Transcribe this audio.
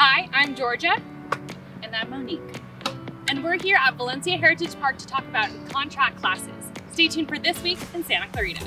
Hi, I'm Georgia. And I'm Monique. And we're here at Valencia Heritage Park to talk about contract classes. Stay tuned for This Week in Santa Clarita.